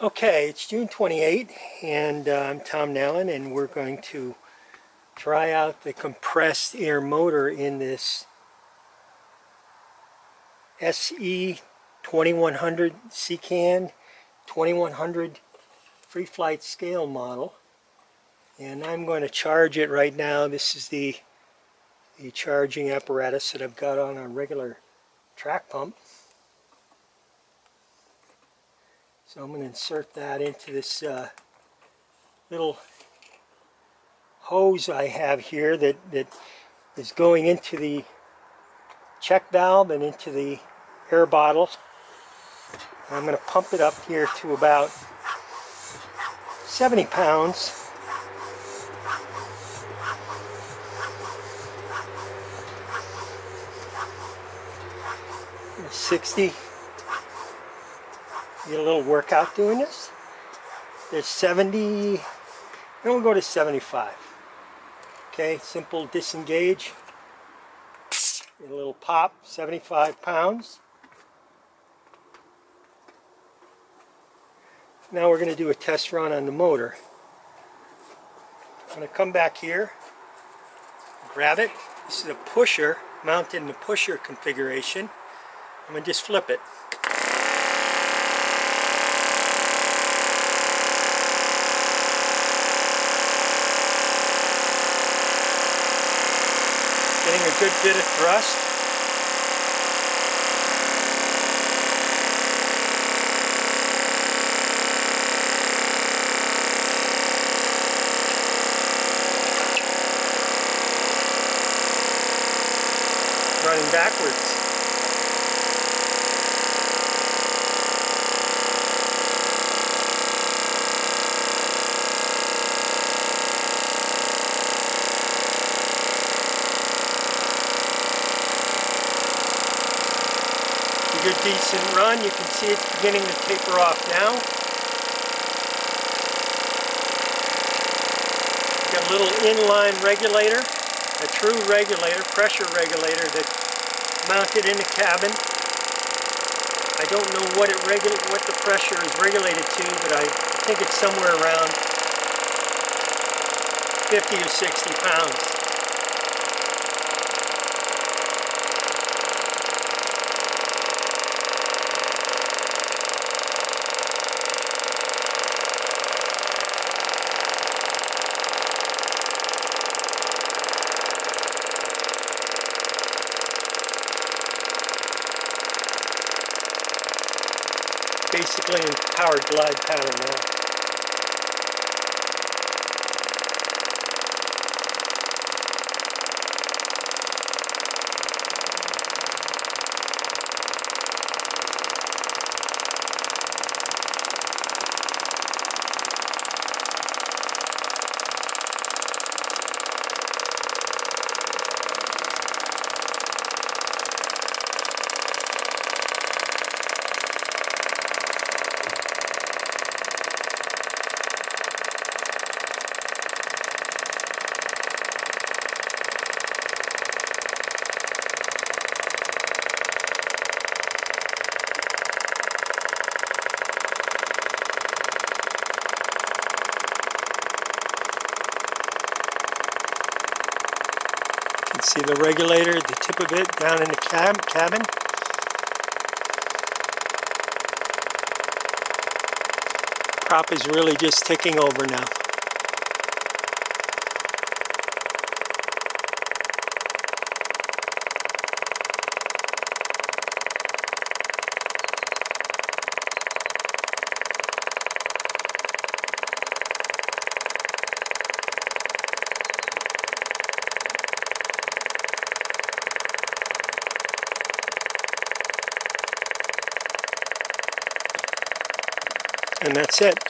Okay, it's June 28 and uh, I'm Tom Nallen and we're going to try out the compressed air motor in this SE 2100 Secan 2100 free flight scale model and I'm going to charge it right now. This is the the charging apparatus that I've got on a regular track pump. So I'm going to insert that into this uh, little hose I have here that, that is going into the check valve and into the air bottle. I'm going to pump it up here to about 70 pounds. Sixty. Get a little workout doing this. There's 70. And we'll go to 75. Okay, simple disengage. Get a little pop, 75 pounds. Now we're going to do a test run on the motor. I'm going to come back here, grab it. This is a pusher, mounted in the pusher configuration. I'm going to just flip it. Good bit of thrust. Running backwards. a good decent run. You can see it's beginning to taper off now. Got a little inline regulator, a true regulator, pressure regulator that's mounted in the cabin. I don't know what it what the pressure is regulated to, but I think it's somewhere around 50 or 60 pounds. Basically in powered glide pattern now. Can see the regulator, the tip of it down in the cab cabin. Prop is really just ticking over now. And that's it.